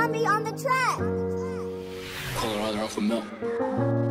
zombie on the track. Colorado off Alpha Milk.